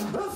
Let's